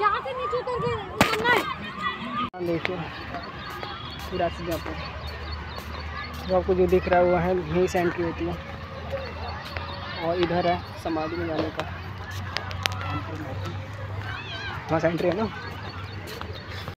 यहाँ से नीचे उतर के देखिए पूरा सीजापुर जो आपको जो दिख रहा है वो है, यहीं से एंट्री होती है। और इधर है, समाधि में जाने का। वहाँ से एंट्री है ना?